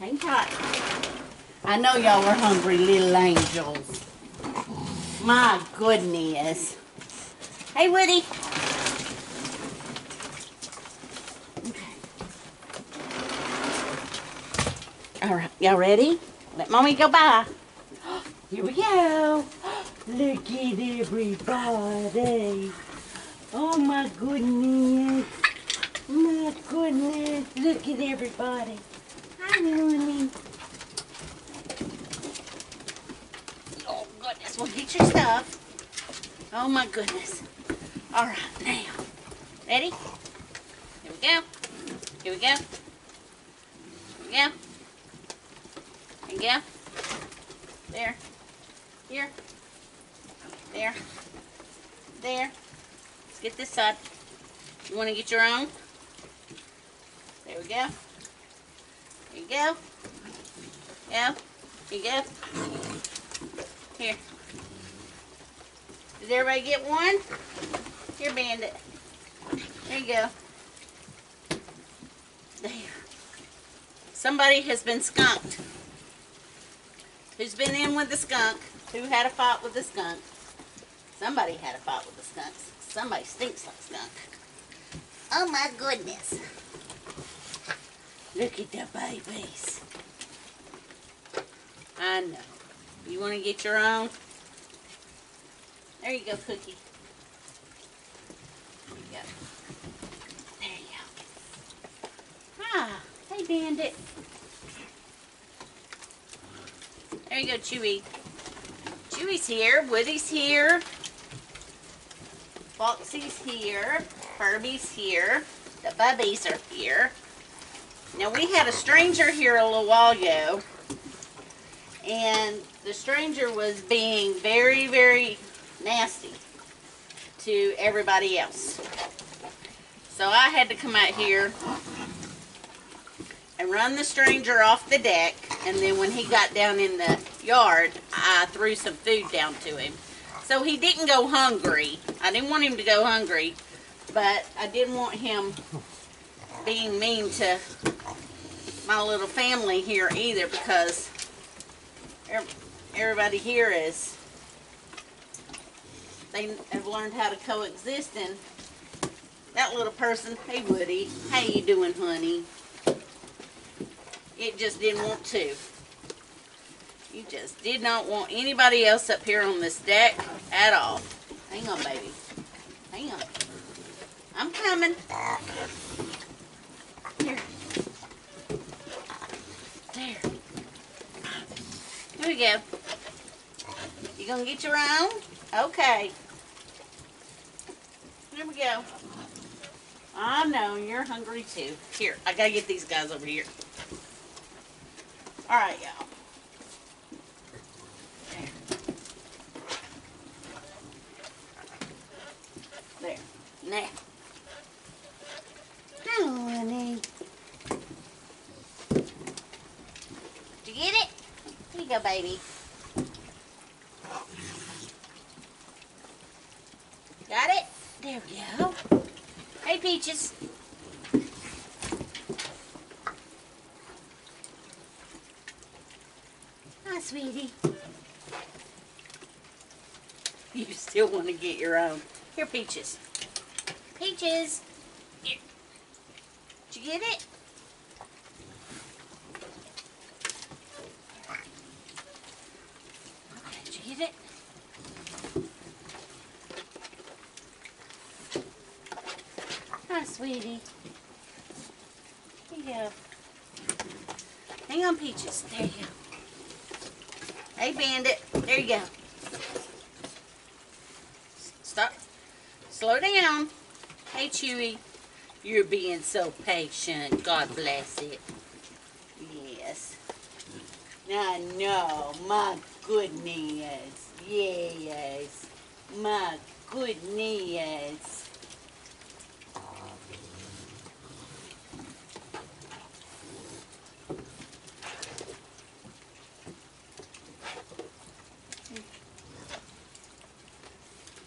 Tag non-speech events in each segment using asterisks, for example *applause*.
Hang tight. I know y'all were hungry little angels. My goodness. Hey, Woody. Okay. All right, y'all ready? Let mommy go by. *gasps* Here we go. *gasps* Look at everybody. Oh my goodness. My goodness. Look at everybody. Oh goodness, well get your stuff. Oh my goodness. All right, now. Ready? Here we go. Here we go. Here we go. Here we go. There. Here. There. There. Let's get this side. You want to get your own? There we go. Go. Go. Here you go. Here. Did everybody get one? Here, Bandit. There you go. There. Somebody has been skunked. Who's been in with the skunk? Who had a fight with the skunk? Somebody had a fight with the skunks. Somebody stinks like skunk. Oh my goodness. Look at the babies. I know. You want to get your own? There you go, Cookie. There you go. There you go. Ah, hey, Bandit. There you go, Chewy. Chewy's here. Woody's here. Foxy's here. Furby's here. The bubbies are here. Now, we had a stranger here a little while ago. And the stranger was being very, very nasty to everybody else. So I had to come out here and run the stranger off the deck. And then when he got down in the yard, I threw some food down to him. So he didn't go hungry. I didn't want him to go hungry, but I didn't want him being mean to my little family here either because everybody here is they have learned how to coexist and that little person, hey Woody, how you doing honey? It just didn't want to. You just did not want anybody else up here on this deck at all. Hang on, baby. Hang on. I'm coming. Here. There. Here we go. You gonna get your own? Okay. Here we go. I know, you're hungry too. Here, I gotta get these guys over here. All right, y'all. There. There. Now. Oh, honey. Did you get it? Here you go, baby. Got it? There we go. Hey, Peaches. Hi, sweetie. You still want to get your own. Here, Peaches. Peaches. Here. Did you get it? Get it? Hi, sweetie. Here you go. Hang on, Peaches. There you go. Hey, Bandit. There you go. Stop. Slow down. Hey, Chewy. You're being so patient. God bless it. Yes. I know. My goodness. Yes. My goodness.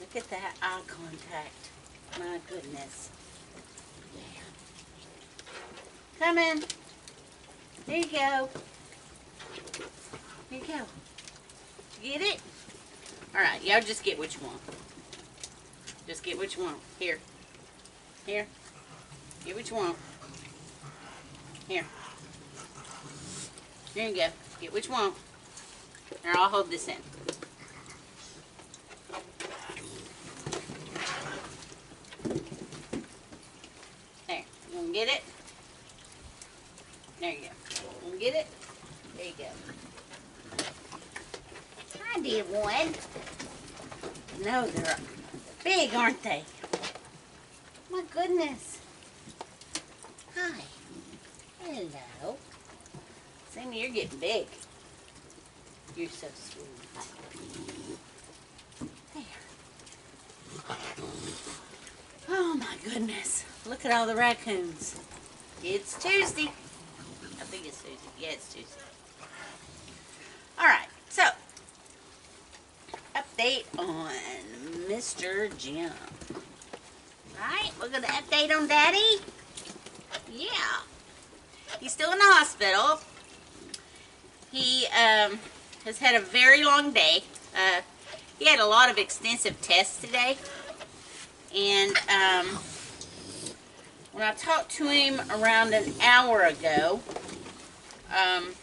Look at that eye contact. My goodness. Come in. There you go. Get it? Alright, y'all just get what you want. Just get what you want. Here. Here. Get what you want. Here. Here you go. Get what you want. Here, I'll hold this in. There. You gonna get it? There you go. You gonna get it? There you go. I did one. No, they're big, aren't they? My goodness. Hi. Hello. Sammy, you're getting big. You're so sweet. There. Oh my goodness. Look at all the raccoons. It's Tuesday. I think it's Tuesday. Yeah, it's Tuesday. Alright, so update on Mr. Jim. Alright, we're gonna update on Daddy. Yeah. He's still in the hospital. He um, has had a very long day. Uh, he had a lot of extensive tests today. And um, when I talked to him around an hour ago, um,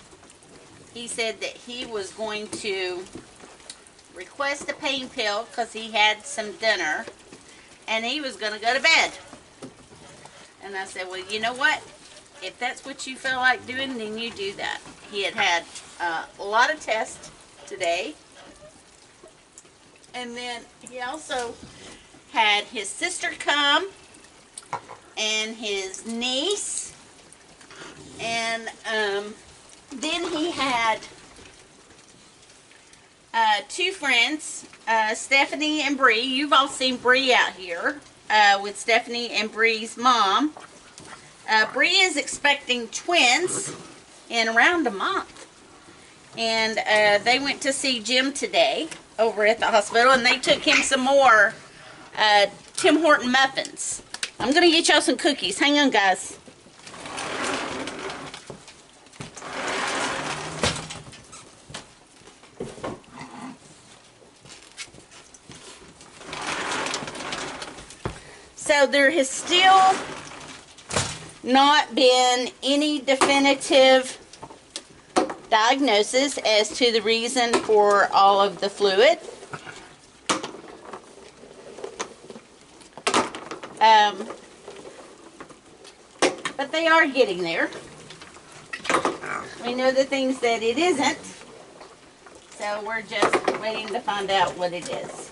he said that he was going to request a pain pill because he had some dinner and he was going to go to bed. And I said, well, you know what? If that's what you feel like doing, then you do that. He had had uh, a lot of tests today. And then he also had his sister come and his niece. And um, then he had uh, two friends, uh, Stephanie and Bree. You've all seen Bree out here uh, with Stephanie and Bree's mom. Uh, Bree is expecting twins in around a month. And uh, they went to see Jim today over at the hospital, and they took him some more uh, Tim Horton muffins. I'm going to get y'all some cookies. Hang on, guys. So there has still not been any definitive diagnosis as to the reason for all of the fluid. Um, but they are getting there. We know the things that it isn't. So we're just waiting to find out what it is.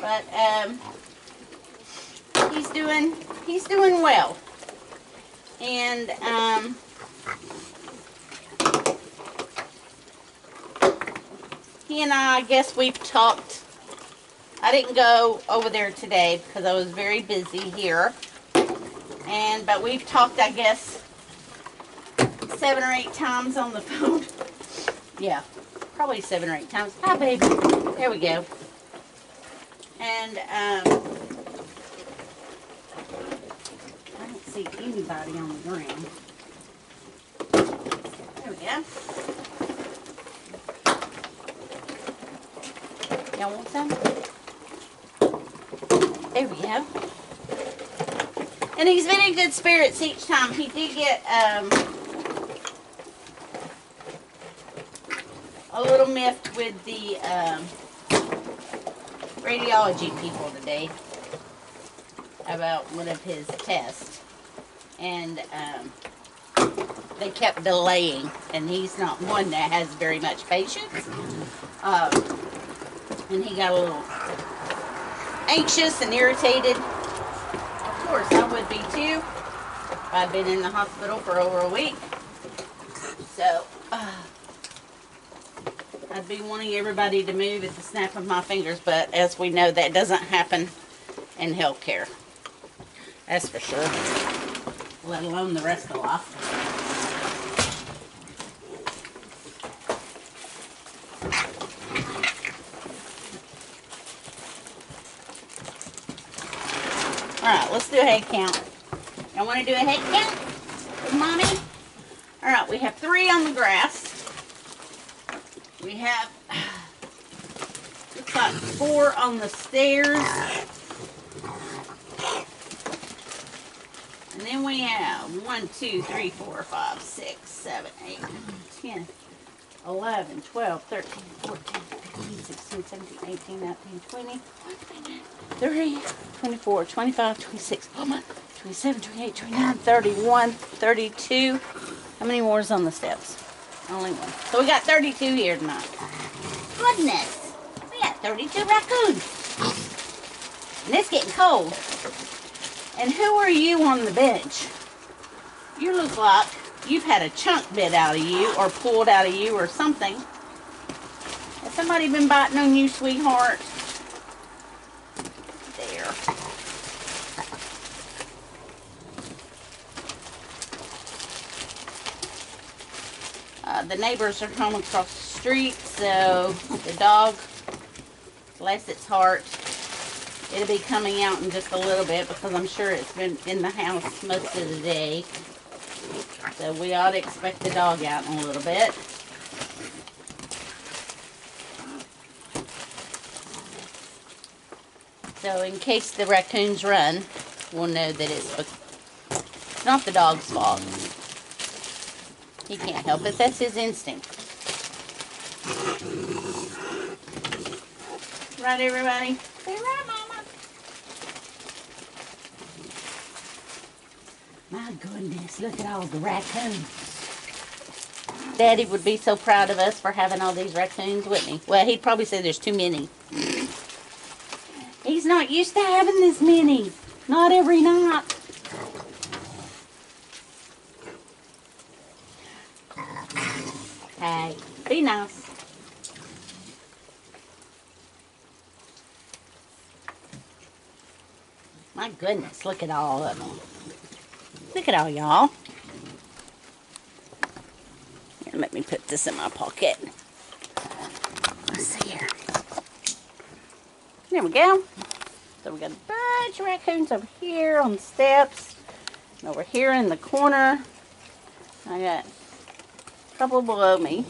But um, he's doing he's doing well. And um, he and I, I guess we've talked. I didn't go over there today because I was very busy here. And but we've talked, I guess, seven or eight times on the *laughs* phone. yeah, probably seven or eight times. Hi, baby. There we go. And um, I don't see anybody on the ground. There we go. Y'all want some? There we go. And he's been in good spirits each time. He did get um, a little miffed with the um, radiology people today about one of his tests. And um, they kept delaying. And he's not one that has very much patience. Um, and he got a little anxious and irritated. Of course, I would be too. I've been in the hospital for over a week. So, uh, I'd be wanting everybody to move at the snap of my fingers, but as we know, that doesn't happen in healthcare. That's for sure. Let alone the rest of life. Alright, let's do a head count. Y'all want to do a head count with mommy? All right, we have three on the grass. We have *sighs* looks like four on the stairs. And then we have one, two, three, four, five, six, seven, eight, nine, 10, 11, 12, 13, 14, 15, 16, 17, 18, 19, 20, 30, 24, 25, 26, oh my, 27, 28, 29, 31, 32. How many more is on the steps? Only one. So we got 32 here tonight. Goodness. We got 32 raccoons. And it's getting cold. And who are you on the bench? You look like you've had a chunk bit out of you or pulled out of you or something. Has somebody been biting on you, sweetheart? There. Uh, the neighbors are home across the street, so the dog, bless its heart, it'll be coming out in just a little bit because I'm sure it's been in the house most of the day. So we ought to expect the dog out in a little bit. So in case the raccoons run, we'll know that it's, not the dog's fault. He can't help it. That's his instinct. Right, everybody? Say My goodness, look at all the raccoons. Daddy would be so proud of us for having all these raccoons, wouldn't he? Well, he'd probably say there's too many. He's not used to having this many. Not every night. Hey, be nice. My goodness, look at all of them. Look at all y'all. Let me put this in my pocket. Let's see here. There we go. So we got a bunch of raccoons over here on the steps. And over here in the corner. I got a couple below me.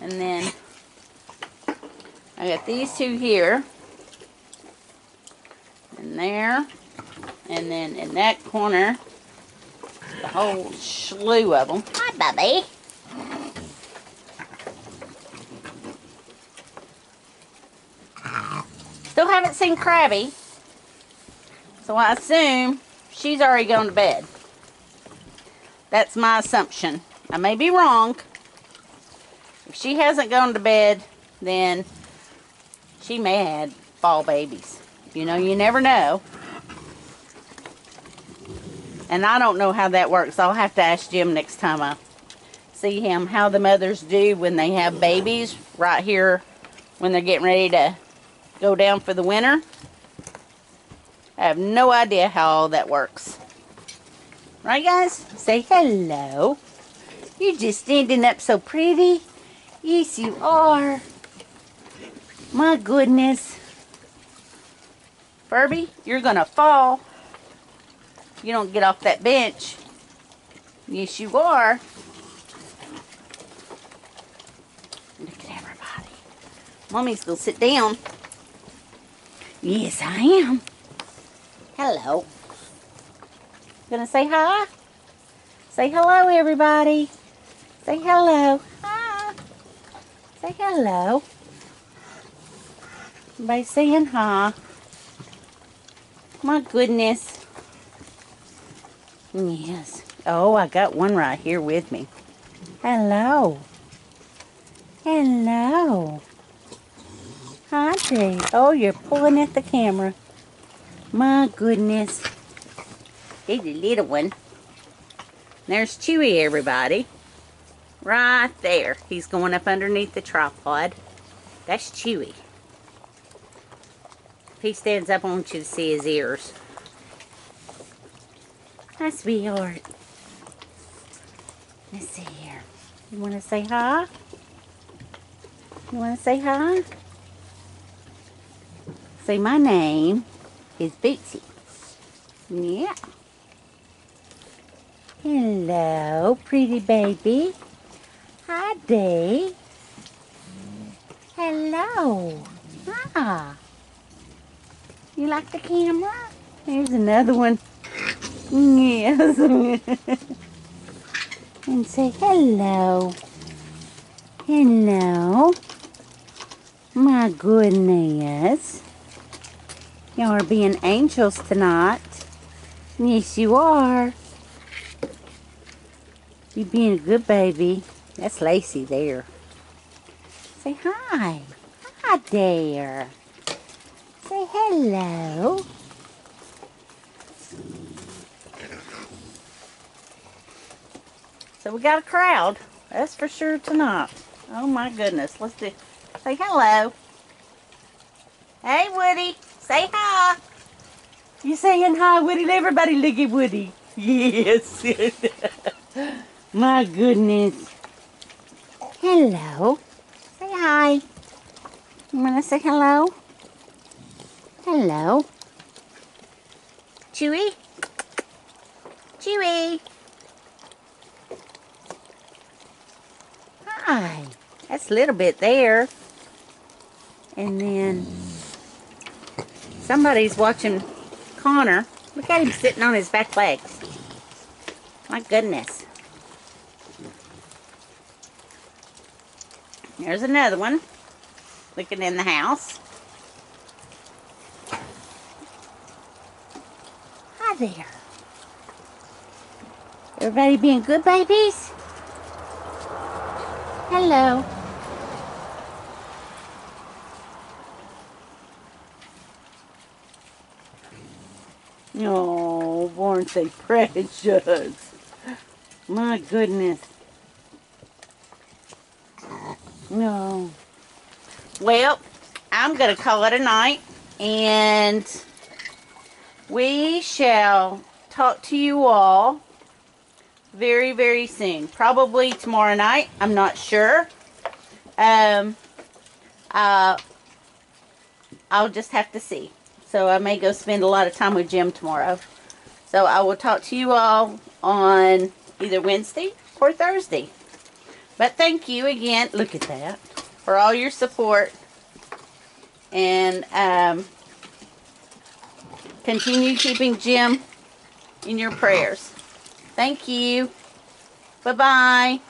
And then I got these two here. There. And then in that corner, the whole slew of them. Hi, Bubby. Still haven't seen Krabby. So I assume she's already gone to bed. That's my assumption. I may be wrong. If she hasn't gone to bed, then she may have had fall babies. You know, you never know. And I don't know how that works. I'll have to ask Jim next time I see him how the mothers do when they have babies right here when they're getting ready to go down for the winter. I have no idea how all that works. Right, guys? Say hello. You're just standing up so pretty. Yes, you are. My goodness. Furby, you're going to fall. You don't get off that bench. Yes, you are. Look at everybody. Mommy's going to sit down. Yes, I am. Hello. Gonna say hi? Say hello, everybody. Say hello. Hi. Say hello. Everybody saying hi. My goodness. Yes. Oh, I got one right here with me. Hello. Hello. Hi, Jay. Oh, you're pulling at the camera. My goodness. He's a little one. There's Chewy, everybody. Right there. He's going up underneath the tripod. That's Chewy. If he stands up, I want you to see his ears. Hi, sweetheart. Let's see here. You want to say hi? You want to say hi? Say my name is Bootsy. Yeah. Hello, pretty baby. Hi, Day. Hello. Ah. You like the camera? Here's another one. Yes. *laughs* and say hello. Hello. My goodness. Y'all are being angels tonight. Yes, you are. You being a good baby. That's Lacey there. Say hi. Hi there. Say hello. So we got a crowd. That's for sure tonight. Oh my goodness. Let's do say hello. Hey Woody. Say hi. You saying hi, Woody? Everybody look at Woody. *laughs* Yes. *laughs* my goodness. Hello. Say hi. You wanna say hello? Hello. Chewy? Chewy. Hi. That's a little bit there. And then somebody's watching Connor. Look at him sitting on his back legs. My goodness. There's another one. Looking in the house. Hi there. Everybody being good babies? Hello. Oh, weren't they precious? My goodness. No. Well, I'm going to call it a night. And we shall talk to you all very, very soon. Probably tomorrow night. I'm not sure. Um, uh, I'll just have to see. So I may go spend a lot of time with Jim tomorrow. So I will talk to you all on either Wednesday or Thursday. But thank you again. Look at that. For all your support. And um, continue keeping Jim in your prayers. Thank you. Bye-bye.